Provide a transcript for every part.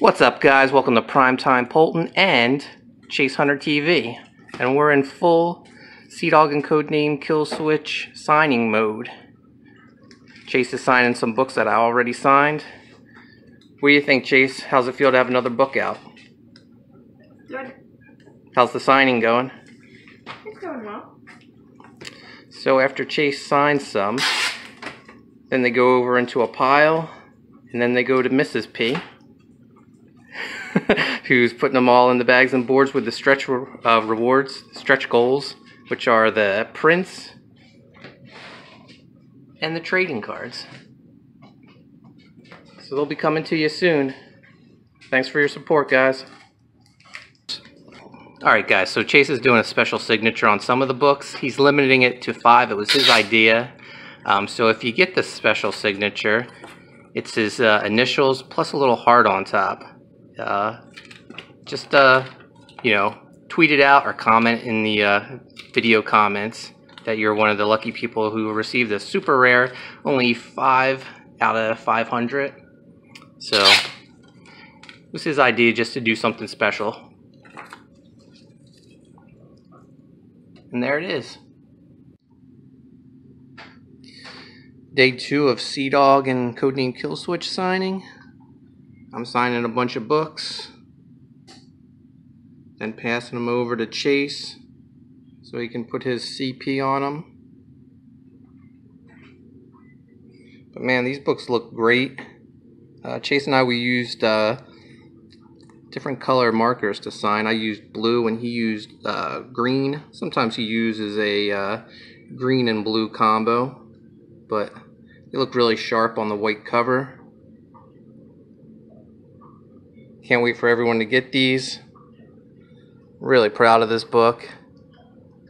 What's up, guys? Welcome to Primetime Poulton and Chase Hunter TV. And we're in full SeaDog and Codename Killswitch signing mode. Chase is signing some books that I already signed. What do you think, Chase? How's it feel to have another book out? Good. How's the signing going? It's going well. So after Chase signs some, then they go over into a pile, and then they go to Mrs. P. who's putting them all in the bags and boards with the stretch uh, rewards, stretch goals, which are the prints and the trading cards. So they'll be coming to you soon. Thanks for your support, guys. Alright guys, so Chase is doing a special signature on some of the books. He's limiting it to five. It was his idea. Um, so if you get the special signature, it's his uh, initials plus a little heart on top uh, just uh, you know tweet it out or comment in the uh, video comments that you're one of the lucky people who received this. Super rare only five out of 500 so it was his idea just to do something special. And there it is. Day two of SeaDog and Codename Killswitch signing I'm signing a bunch of books, then passing them over to Chase so he can put his CP on them. But man, these books look great. Uh, Chase and I, we used uh, different color markers to sign. I used blue and he used uh, green. Sometimes he uses a uh, green and blue combo, but they look really sharp on the white cover. Can't wait for everyone to get these. Really proud of this book.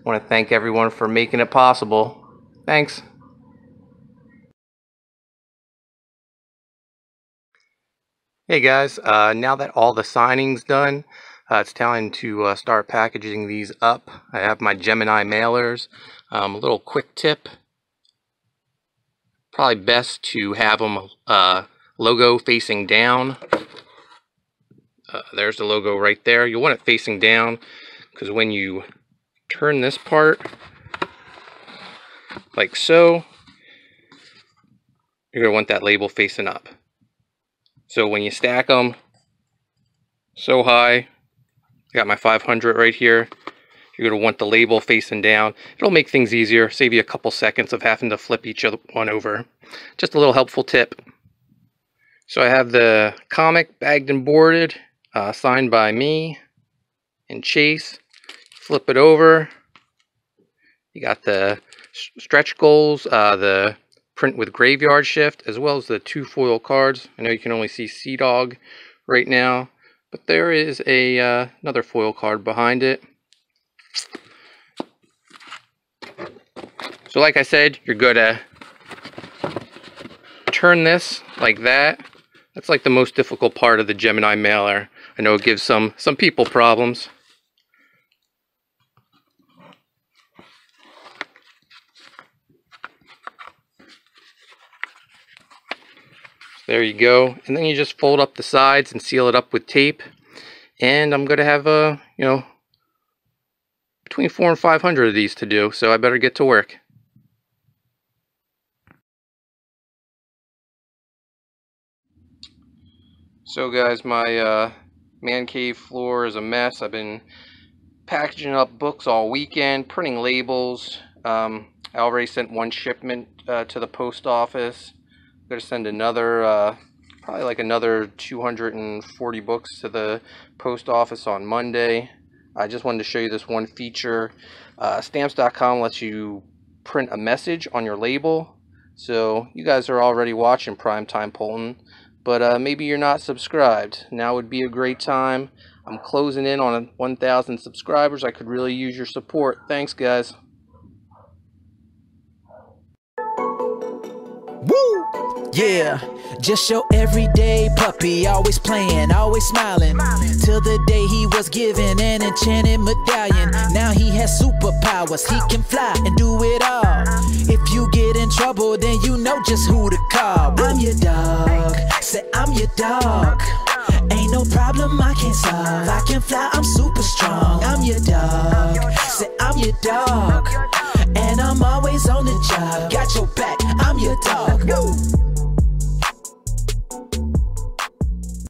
Want to thank everyone for making it possible. Thanks. Hey guys, uh, now that all the signing's done, uh, it's time to uh, start packaging these up. I have my Gemini mailers. Um, a little quick tip. Probably best to have them uh, logo facing down uh, there's the logo right there. You want it facing down because when you turn this part like so, you're going to want that label facing up. So when you stack them so high, I got my 500 right here, you're going to want the label facing down. It'll make things easier, save you a couple seconds of having to flip each other one over. Just a little helpful tip. So I have the comic bagged and boarded uh, signed by me and Chase. Flip it over. You got the stretch goals, uh, the print with graveyard shift, as well as the two foil cards. I know you can only see SeaDog right now, but there is a uh, another foil card behind it. So like I said, you're to turn this like that. That's like the most difficult part of the Gemini mailer. I know it gives some, some people problems. There you go. And then you just fold up the sides and seal it up with tape. And I'm going to have, uh, you know, between four and 500 of these to do. So I better get to work. So guys, my uh, Man cave floor is a mess. I've been packaging up books all weekend, printing labels. Um, I already sent one shipment uh, to the post office. I'm going to send another, uh, probably like another 240 books to the post office on Monday. I just wanted to show you this one feature. Uh, stamps.com lets you print a message on your label. So you guys are already watching Primetime Poulton but uh, maybe you're not subscribed. Now would be a great time. I'm closing in on 1,000 subscribers. I could really use your support. Thanks, guys. Yeah, just your everyday puppy, always playing, always smiling. Till the day he was given an enchanted medallion. Now he has superpowers, he can fly and do it all. If you get in trouble, then you know just who to call. I'm your dog, say I'm your dog. Ain't no problem I can't solve. I can fly, I'm super strong. I'm your dog. Say I'm your dog. And I'm always on the job. Got your